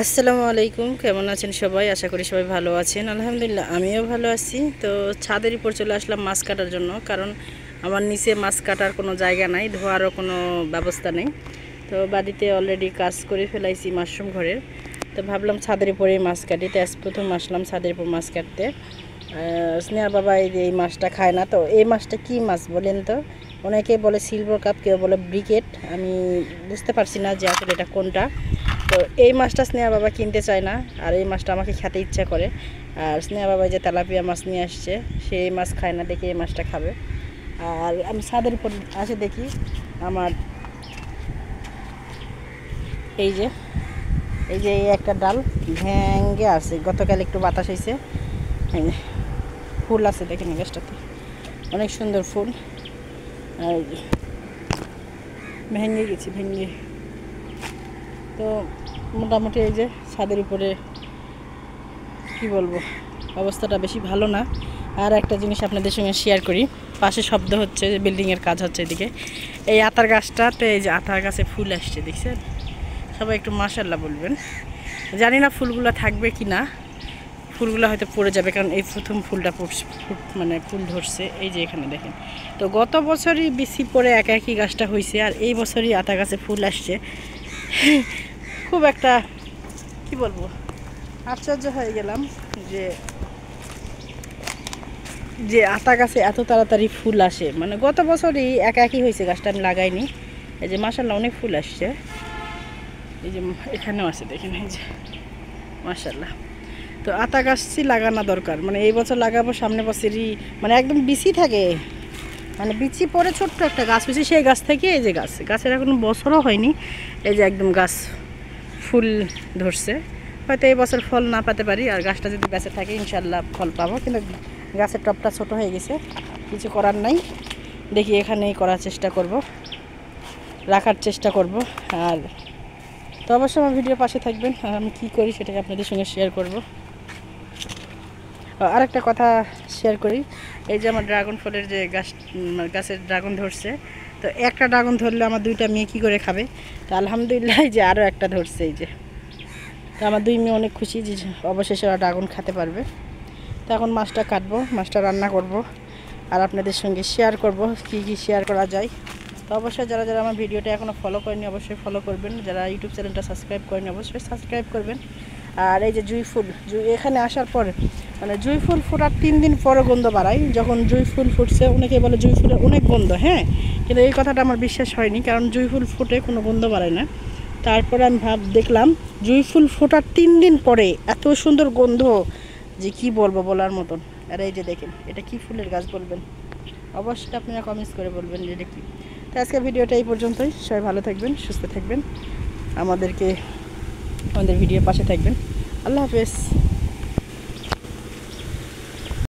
আসসালামু আলাইকুম কেমন আছেন সবাই? আশা করি সবাই ভালো আছেন। আলহামদুলিল্লাহ আমিও ভালো আছি। তো ছাদের উপর চলে আসলাম মাছ কাটার জন্য কারণ আমার নিচে মাছ কাটার কোনো জায়গা নাই ধোয়ারও কোনো ব্যবস্থা নেই। তো বাড়িতে অলরেডি কাজ করে ফেলাইছি মাশরুম ঘরের। তো ভাবলাম ছাদের উপরেই মাছ কাটি। তো আজ প্রথম আসলাম ছাদের উপর মাছ কাটতে। আহ, স্নেহার বাবা এই মাছটা খায় না তো এই মাছটা কি মাছ বলেন তো? অনেকে বলে সিলভার কাপ কেউ বলে ব্রিকেট আমি বুঝতে পারছি না যে আসলে এটা কোনটা। তো এই মাছটা স্নেহা বাবা কিনতে চায় না, আর এই মাছটা আমাকে খেতে ইচ্ছা করে। আর স্নেহা বাবা যে তেলাপিয়া মাছ নিয়ে আসছে, সে এই মাছ খায় না, দেখে এই মাছটা খাবে। আর আমি ছাদের উপর আসে দেখি, আমার এই যে এই যে এই একটা ডাল ভেঙ্গে আছে। গতকাল একটু বাতাস হয়েছে ফুল আছে দেখেন গাছটাতে। অনেক সুন্দর ফুল। আর ভেঙে গেছি, ভেঙে। তো মোটামুটি এই যে ছাদের উপরে কি বলব, অবস্থাটা বেশি ভালো না। আর একটা জিনিস আপনাদের সঙ্গে শেয়ার করি, পাশে শব্দ হচ্ছে বিল্ডিংয়ের কাজ হচ্ছে এদিকে। এই আতার গাছটাতে এই যে আতার গাছে ফুল আসছে, দেখছেন? সবাই একটু মাশাল্লাহ বলবেন। জানি না ফুলগুলো থাকবে কি না, ফুলগুলো হয়তো পড়ে যাবে, কারণ এই প্রথম ফুলটা পড়ছে মানে ফুল ধরছে, এই যে এখানে দেখেন। তো গত বছরই বেশি পরে একা একই গাছটা হয়েছে আর এই বছরই আতা গাছে ফুল আসছে। খুব একটা, কি বলব, আশ্চর্য হয়ে গেলাম যে যে আতা গাছে এত তাড়াতাড়ি ফুল আসে। মানে গত বছরই একা একই হয়েছে গাছটা, আমি লাগাইনি। এই যে মাসাল্লাহ অনেক ফুল আসছে। এই যে এখানেও আছে, দেখেন এই যে মাসাল্লাহ তো আতা গাছই লাগানো দরকার। মানে এই বছর লাগাবো, সামনে বছরই মানে একদম বিচি থাকে। মানে বিচি পরে ছোট্ট একটা গাছ হয়েছে, সেই গাছ থেকে এই যে গাছ। গাছের এখনও বছরও হয়নি, এই যে একদম গাছ ফুল ধরছে। হয়তো এই বছর ফল না পেতে পারি, আর গাছটা যদি বেঁচে থাকে, ইনশাল্লাহ ফল পাবো, কিন্তু গাছের টপটা ছোট হয়ে গেছে, কিছু করার নাই। দেখি এখানেই করার চেষ্টা করব, রাখার চেষ্টা করব, আর তো অবশ্যই আমার ভিডিও পাশে থাকবেন, আর আমি কী করি সেটাকে আপনাদের সঙ্গে শেয়ার করব। আর একটা কথা শেয়ার করি এই যে আমার ড্রাগন ফলের যে গাছ গাছের ড্রাগন ধরছে, তো একটা ড্রাগন ধরলে আমার দুইটা মেয়ে কী করে খাবে? তো আলহামদুলিল্লাহ যে আরও একটা ধরছে এই যে। তো আমার দুই মেয়ে অনেক খুশি যে অবশেষে ওরা ড্রাগন খেতে পারবে। তো এখন মাছটা কাটবো, মাছটা রান্না করব, আর আপনাদের সঙ্গে শেয়ার করব কি কি শেয়ার করা যায়। তো অবশ্যই যারা যারা আমার ভিডিওটা এখনও ফলো করেনি অবশ্যই ফলো করবেন। যারা ইউটিউব চ্যানেলটা সাবস্ক্রাইব করেনি অবশ্যই সাবস্ক্রাইব করবেন। আর এই যে জুই ফুল, জুই এখানে আসার পর মানে জুই ফুল ফোটার তিন দিন পরে গন্ধ বাড়ায়। যখন জুই ফুল ফুটছে অনেকে বলে জুই ফুলের অনেক গন্ধ হ্যাঁ? কিন্তু এই কথাটা আমার বিশ্বাস হয়নি, কারণ জুই ফুল ফুটে, কোনো গন্ধ বাড়ায় না। তারপরে আমি ভাব, দেখলাম, জুই ফুল ফোটার তিন দিন পরে এত সুন্দর গন্ধ, যে কি বলব বলার মতন। আর এই যে দেখেন, এটা কি ফুলের গাছ বলবেন? অবশ্যই আপনারা কমেন্টস করে বলবেন যে এটা কি। তো আজকে ভিডিওটা এই পর্যন্তই। সবাই ভালো থাকবেন, সুস্থ থাকবেন। আমাদেরকে, আমাদের ভিডিওর পাশে থাকবেন। আল্লাহ হাফেজ।